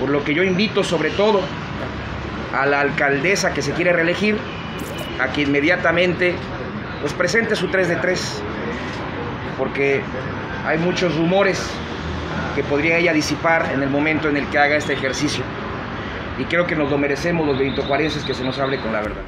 Por lo que yo invito sobre todo a la alcaldesa que se quiere reelegir a que inmediatamente pues presente su 3 de 3 porque hay muchos rumores que podría ella disipar en el momento en el que haga este ejercicio y creo que nos lo merecemos los benitojuarenses que se nos hable con la verdad.